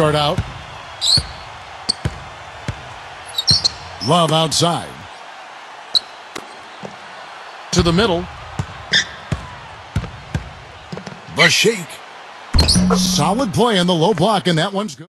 start out. Love outside. To the middle. The shake. Solid play in the low block, and that one's good.